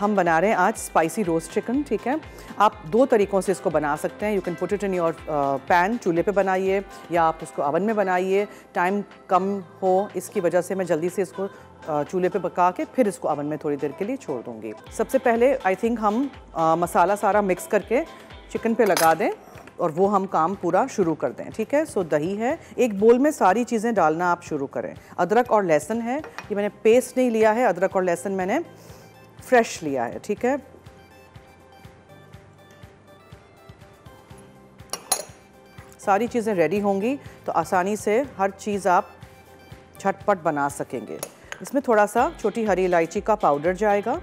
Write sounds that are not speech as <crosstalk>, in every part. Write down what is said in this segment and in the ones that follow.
हम बना रहे हैं आज स्पाइसी रोस्ट चिकन ठीक है? आप दो तरीक़ों से इसको बना सकते हैं। You can put it in your pan चूल्हे पे बनाइए या आप उसको अवन में बनाइए। टाइम कम हो इसकी वजह से मैं जल्दी से इसको चूल्हे पे पका के फिर इसको अवन में थोड़ी देर के लिए छोड़ दूँगी। सबसे पहले आई थिंक हम आ, मसाला सारा मिक्स करके चिकन पे लगा दें और वो हम काम पूरा शुरू कर दें ठीक है? सो दही है। एक बोल में सारी चीज़ें डालना आप शुरू करें। अदरक और लहसुन है। ये मैंने पेस्ट नहीं लिया है। अदरक और लहसुन मैंने फ्रेश लिया है, ठीक है? सारी चीज़ें रेडी होंगी तो आसानी से हर चीज़ आप झटपट बना सकेंगे। इसमें थोड़ा सा छोटी हरी इलायची का पाउडर जाएगा।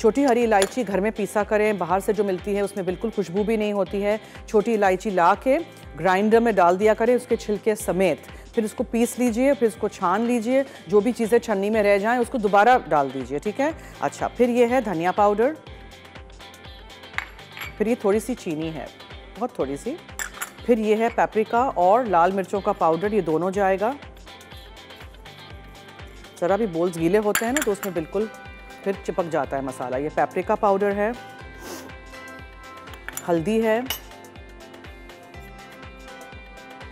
छोटी हरी इलायची घर में पीसा करें, बाहर से जो मिलती है उसमें बिल्कुल खुशबू भी नहीं होती है। छोटी इलायची ला के ग्राइंडर में डाल दिया करें, उसके छिलके समेत। फिर इसको पीस लीजिए, फिर इसको छान लीजिए, जो भी चीज़ें छन्नी में रह जाएँ, उसको दोबारा डाल दीजिए, ठीक है? अच्छा फिर ये है धनिया पाउडर। फिर ये थोड़ी सी चीनी है, बहुत थोड़ी सी फिर ये है पेपरिका और लाल मिर्चों का पाउडर, ये दोनों जाएगा। ज़रा भी बोल्स गीले होते हैं ना तो उसमें बिल्कुल फिर चिपक जाता है मसाला। ये पेपरिका पाउडर है, हल्दी है।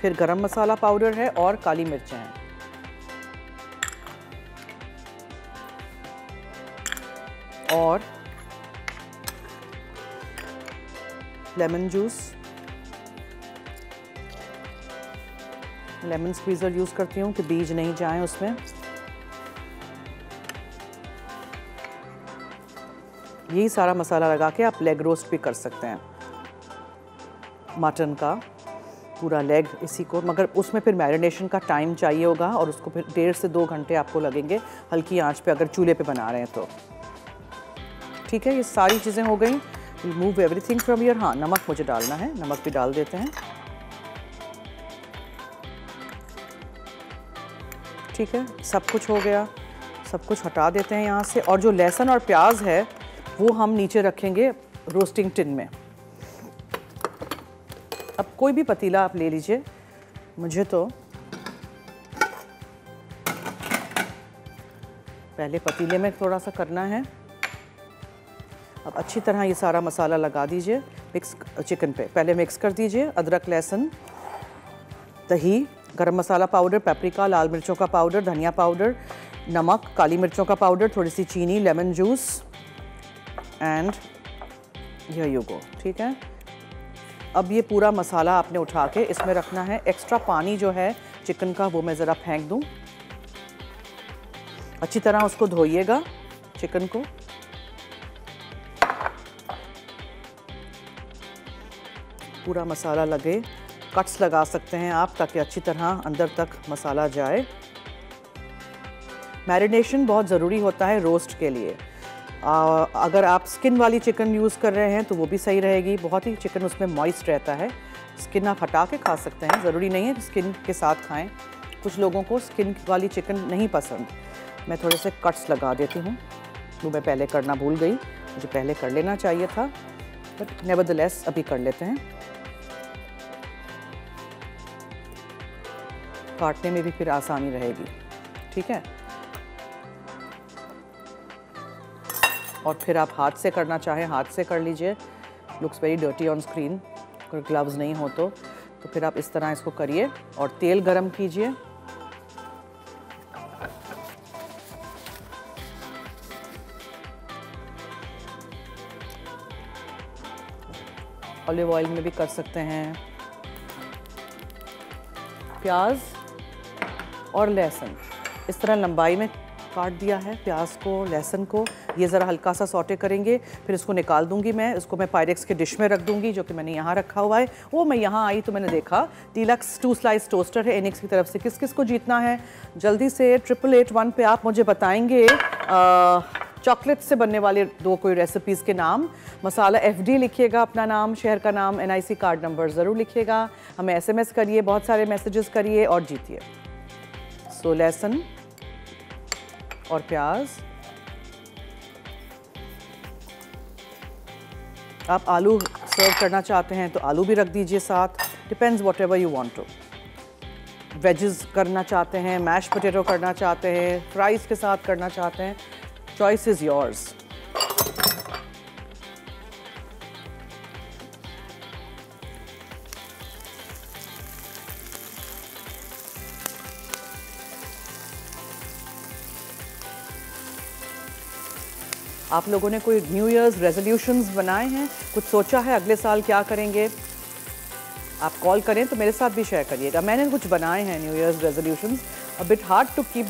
फिर गरम मसाला पाउडर है और काली मिर्चें हैं। और lemon juice lemon squeezer use करती हूँ कि बीज नहीं जाएँ उसमें। यही सारा मसाला लगा के आप लेग रोस्ट भी कर सकते हैं। मटन का। पूरा लेग इसी को, मगर उसमें फिर मैरिनेशन का टाइम चाहिए होगा और उसको फिर डेढ़ से दो घंटे आपको लगेंगे हल्की आँच पे अगर चूल्हे पे बना रहे हैं तो। ठीक है, ये सारी चीज़ें हो गई। Remove move everything from your हाँ नमक मुझे डालना है, नमक भी डाल देते हैं। ठीक है, सब कुछ हो गया, सब कुछ हटा देते हैं यहाँ से। और जो लहसुन और प्याज है, वो हम नीचे रखेंगे रोस्टिंग टिन में। अब कोई भी पतीला आप ले लीजिए। मुझे तो पहले पतीले में थोड़ा सा करना है। अब अच्छी तरह ये सारा मसाला लगा दीजिए, मिक्स चिकन पे। पहले मिक्स कर दीजिए, अदरक, लहसुन, दही, गरम मसाला पाउडर, पेपरिका, लाल मिर्चों का पाउडर, धनिया पाउडर, नमक, काली मिर्चों का पाउडर थोड़ी सी चीनी, lemon juice, and you go ठीक है? अब ये पूरा मसाला आपने उठा के इसमें रखना है। एक्स्ट्रा पानी जो है, चिकन का, वो मैं ज़रा फेंक दूँ। अच्छी तरह उसको धोइएगा, चिकन को। पूरा मसाला लगे। कट्स लगा सकते हैं आप ताकि अच्छी तरह अंदर तक मसाला जाए। मैरिनेशन बहुत ज़रूरी होता है रोस्ट के लिए। आ, अगर आप स्किन वाली चिकन यूज़ कर रहे हैं तो वो भी सही रहेगी। बहुत ही चिकन उसमें मॉइस्ट रहता है। स्किन आप हटा के खा सकते हैं ज़रूरी नहीं है स्किन के साथ खाएँ। कुछ लोगों को स्किन वाली चिकन नहीं पसंद। मैं थोड़े से कट्स लगा देती हूँ। वो मैं पहले करना भूल गई। मुझे पहले कर लेना चाहिए था बट नेवर अभी कर लेते हैं। काटने में भी फिर आसानी रहेगी। ठीक है? और फिर आप हाथ से करना चाहें, हाथ से कर लीजिए। Looks very dirty on screen अगर ग्लव्स नहीं हो तो। तो फिर आप इस तरह इसको करिए और तेल गरम कीजिए। ऑलिव ऑयल में भी कर सकते हैं। प्याज और लहसुन। इस तरह लंबाई में काट दिया है प्याज को, लहसुन को। ये ज़रा हल्का सा सॉटे करेंगे, फिर इसको निकाल दूँगी मैं, इसको मैं पायरेक्स के डिश में रख दूँगी, जो कि मैंने यहाँ रखा हुआ है। वो मैं यहाँ आई तो मैंने देखा डीलक्स टू स्लाइस टोस्टर है एनिक्स की तरफ़ से किस किस को जीतना है? जल्दी से ट्रिपल एट वन पे आप मुझे बताएँगे चॉकलेट से बनने वाले दो कोई रेसिपीज़ के नाम। मसाला एफ़ डी लिखिएगा अपना नाम, शहर का नाम N I C card number ज़रूर लिखिएगा। हमें एस एम एस करिए, बहुत सारे मैसेजेस करिए और जीतिए। सो लहसुन और प्याज। आप आलू सर्व करना चाहते हैं तो आलू भी रख दीजिए साथ। Depends whatever you want to wedges करना चाहते हैं मैश पोटेटो करना चाहते हैं फ्राइज़ के साथ करना चाहते हैं चॉइस इज़ योर्स आप लोगों ने कोई न्यू ईयर्स रेजोल्यूशंस बनाए हैं? कुछ सोचा है अगले साल क्या करेंगे? आप कॉल करें तो मेरे साथ भी शेयर करिएगा। मैंने कुछ बनाए हैं new year's resolutions a bit hard to keep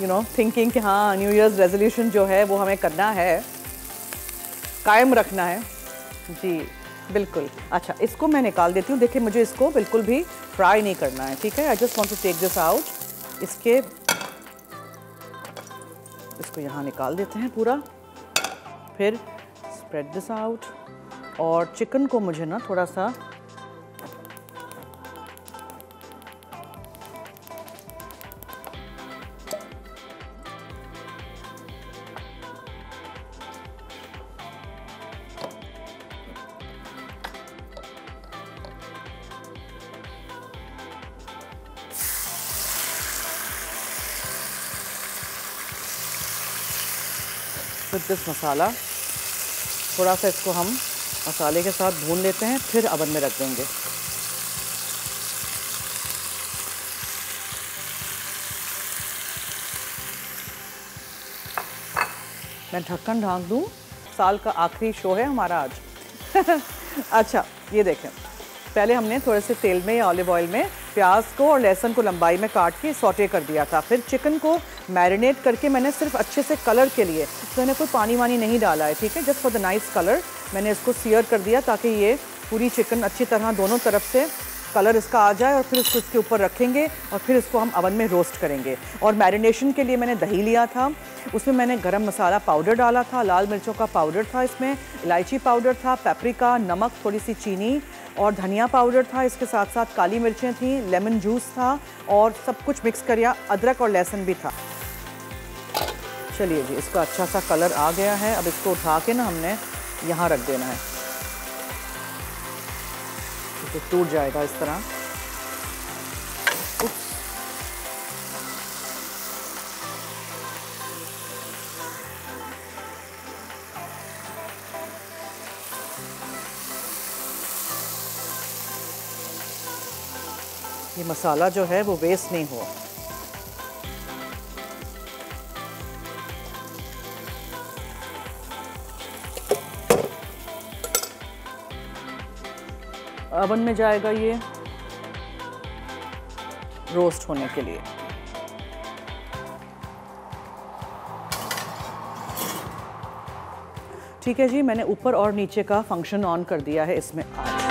you know thinking कि हाँ न्यू ईयर्स रेजोल्यूशन जो है, वो हमें करना है। कायम रखना है। जी, बिल्कुल। अच्छा इसको मैं निकाल देती हूँ। देखिए, मुझे इसको बिल्कुल भी फ्राई नहीं करना है, ठीक है? I just want to take this out इसके इसको यहाँ निकाल देते हैं पूरा। फिर स्प्रेड दिस आउट और चिकन को मुझे ना थोड़ा सा विद दिस मसाला थोड़ा सा इसको हम मसाले के साथ भून लेते हैं, फिर अवन में रख देंगे। मैं ढक्कन ढांक दूँ, साल का आखिरी शो है हमारा आज। <laughs> अच्छा ये देखें। पहले हमने थोड़े से तेल में या ऑलिव ऑयल में प्याज को और लहसुन को लंबाई में काट के सौटे कर दिया था। फिर चिकन को मैरिनेट करके मैंने सिर्फ़ अच्छे से कलर के लिए तो मैंने कोई पानी वानी नहीं डाला है, ठीक है? Just for the nice colour मैंने इसको सीयर कर दिया ताकि ये पूरी चिकन अच्छी तरह दोनों तरफ़ से कलर इसका आ जाए और फिर इसको इसके ऊपर रखेंगे और फिर इसको हम अवन में रोस्ट करेंगे। और मैरिनेशन के लिए मैंने दही लिया था, उसमें मैंने गरम मसाला पाउडर डाला था, लाल मिर्चों का पाउडर था इसमें, इलायची पाउडर था पेपरिका नमक, थोड़ी सी चीनी और धनिया पाउडर था, इसके साथ साथ काली मिर्चें थी, लेमन जूस था और सब कुछ मिक्स करिया, अदरक और लहसुन भी था। चलिए जी, इसका अच्छा सा कलर आ गया है, अब इसको उठा के ना हमने यहाँ रख देना है। तो टूट जाएगा इस तरह। ये मसाला जो है वो वेस्ट नहीं हुआ। अवन में जाएगा ये। रोस्ट होने के लिए। ठीक है जी मैंने ऊपर और नीचे का फ़ंक्शन ऑन कर दिया है इसमें आ